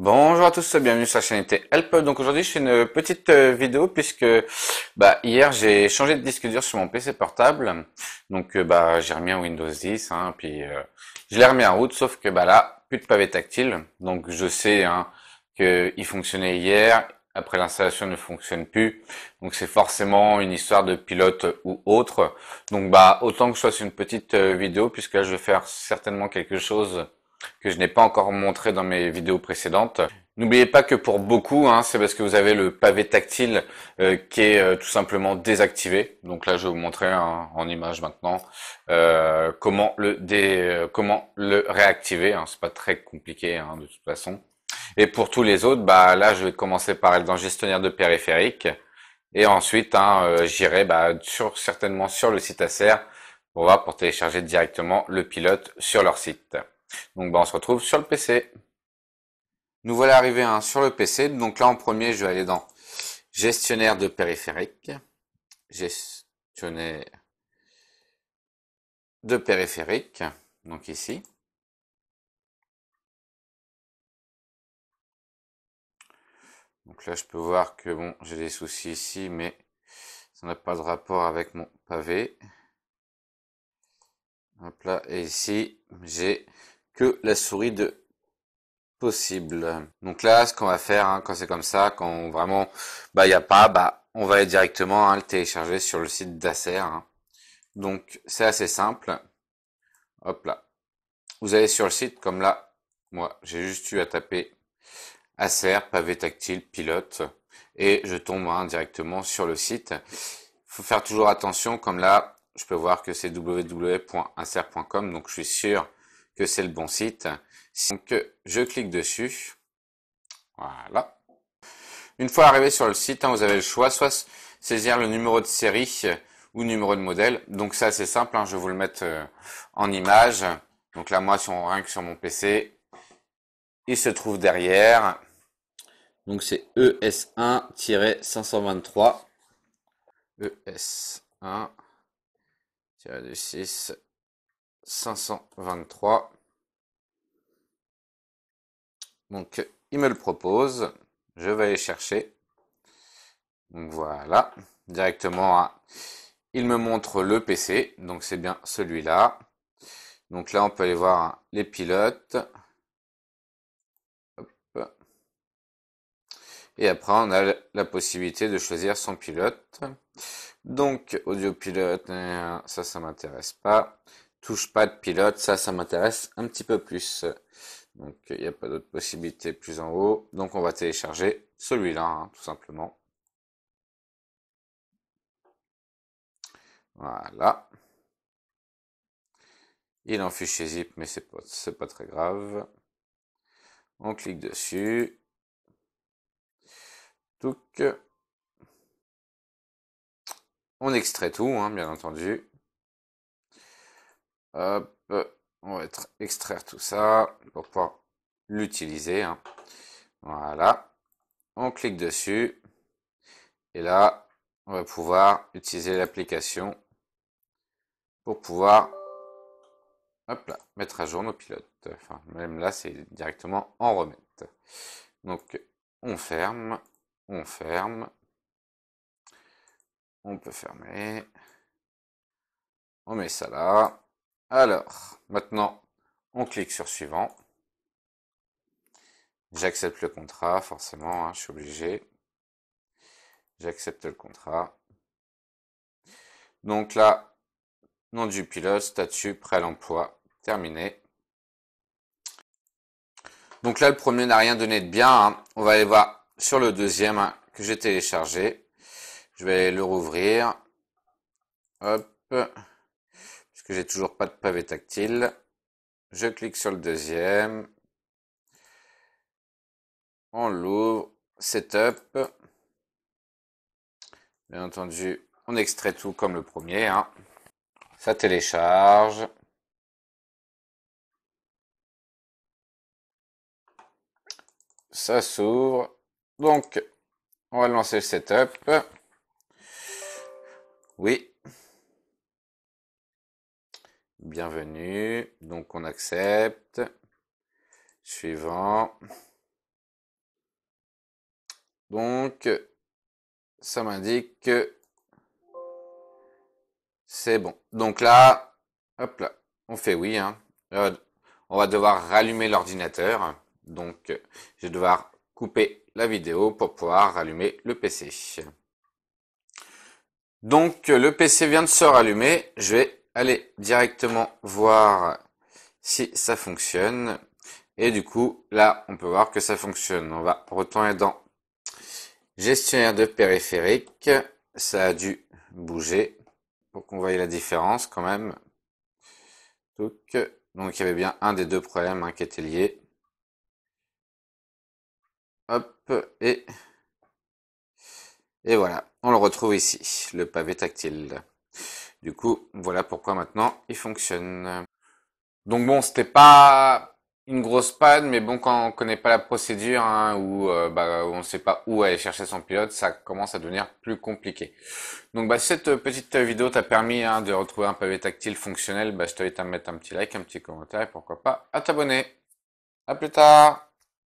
Bonjour à tous, bienvenue sur la chaîne Help. Donc aujourd'hui je fais une petite euh, vidéo puisque bah, hier j'ai changé de disque dur sur mon PC portable. Donc euh, bah, j'ai remis un Windows 10, hein, puis euh, je l'ai remis en route, sauf que bah là, plus de pavé tactile. Donc je sais hein, qu'il fonctionnait hier, après l'installation ne fonctionne plus. Donc c'est forcément une histoire de pilote ou autre. Donc bah autant que je fasse une petite vidéo puisque là je vais faire certainement quelque chose que je n'ai pas encore montré dans mes vidéos précédentes. N'oubliez pas que pour beaucoup, hein, c'est parce que vous avez le pavé tactile euh, qui est euh, tout simplement désactivé. Donc là, je vais vous montrer en image maintenant euh, comment le dé, comment le réactiver. Hein. C'est pas très compliqué hein, de toute façon. Et pour tous les autres, bah là, je vais commencer par être dans gestionnaire de périphérique. Et ensuite, hein, j'irai bah, sur, certainement sur le site Acer pour voir pour télécharger directement le pilote sur leur site. Donc bah, on se retrouve sur le PC. Nous voilà arrivés hein, sur le PC. Donc là en premier je vais aller dans gestionnaire de périphérique. Gestionnaire de périphérique. Donc ici. Donc là je peux voir que bon j'ai des soucis ici mais ça n'a pas de rapport avec mon pavé. Hop là, et ici, j'ai que la souris de possible. Donc là, ce qu'on va faire, hein, quand c'est comme ça, quand vraiment, bah, il n'y a pas, bah, on va aller directement hein, le télécharger sur le site d'Acer. Hein. Donc, c'est assez simple. Hop là. Vous allez sur le site, comme là, moi, j'ai juste eu à taper Acer, pavé tactile, pilote, et je tombe directement sur le site. Faut faire toujours attention, comme là, je peux voir que c'est www.acer.com, donc je suis sûr c'est le bon site. Donc je clique dessus. Voilà. Une fois arrivé sur le site, hein, vous avez le choix, soit saisir le numéro de série ou numéro de modèle. Donc ça c'est simple, hein, je vais vous le mettre euh, en image. Donc là moi, on rien que sur mon PC, il se trouve derrière. Donc c'est ES1-523. ES1 6 523. Donc, il me le propose. Je vais aller chercher. Donc voilà, directement, il me montre le PC. Donc c'est bien celui-là. Donc là, on peut aller voir les pilotes. Et après, on a la possibilité de choisir son pilote. Donc, audio pilote, euh, ça, ça m'intéresse pas. Touche pas de pilote, ça, ça m'intéresse un petit peu plus. Donc, il n'y a pas d'autre possibilité plus en haut. Donc, on va télécharger celui-là, hein, tout simplement. Voilà. Il en fichier zip, mais c'est pas, pas très grave. On clique dessus. Donc, on extrait tout, hein, bien entendu. On va extraire tout ça pour pouvoir l'utiliser. Hein. Voilà. On clique dessus. Et là, on va pouvoir utiliser l'application pour pouvoir mettre à jour nos pilotes. Enfin, même là, c'est directement en remettre. Donc, on ferme on ferme, on peut fermer, on met ça là. Alors, maintenant, on clique sur suivant. J'accepte le contrat, forcément, hein, je suis obligé. J'accepte le contrat. Donc là, nom du pilote, statut, prêt à l'emploi, terminé. Donc là, le premier n'a rien donné de bien. Hein. On va aller voir sur le deuxième que j'ai téléchargé. Je vais le rouvrir. Hop. Puisque j'ai toujours pas de pavé tactile. Je clique sur le deuxième. On l'ouvre. Setup. Bien entendu, on extrait tout comme le premier. Hein. Ça télécharge. Ça s'ouvre. Donc, on va lancer le setup. Oui. Bienvenue. Donc, on accepte. Suivant. Donc, ça m'indique que c'est bon. Donc là, hop là, on fait oui. Hein. On va devoir rallumer l'ordinateur. Donc, je vais devoir couper la vidéo pour pouvoir rallumer le PC. Donc, le PC vient de se rallumer. Je vais aller directement voir si ça fonctionne. Et du coup, là, on peut voir que ça fonctionne. On va retourner dans gestionnaire de périphérique. Ça a dû bouger pour qu'on voie la différence quand même. Donc, il y avait bien un des deux problèmes hein, qui était lié. Hop, et, et voilà, on le retrouve ici, le pavé tactile. Du coup, voilà pourquoi maintenant il fonctionne. Donc bon, c'était pas une grosse panne, mais bon, quand on connaît pas la procédure hein, ou euh, bah, on ne sait pas où aller chercher son pilote, ça commence à devenir plus compliqué. Donc bah, cette petite vidéo t'a permis hein, de retrouver un pavé tactile fonctionnel, bah, je t'invite à mettre un petit like, un petit commentaire et pourquoi pas à t'abonner. À plus tard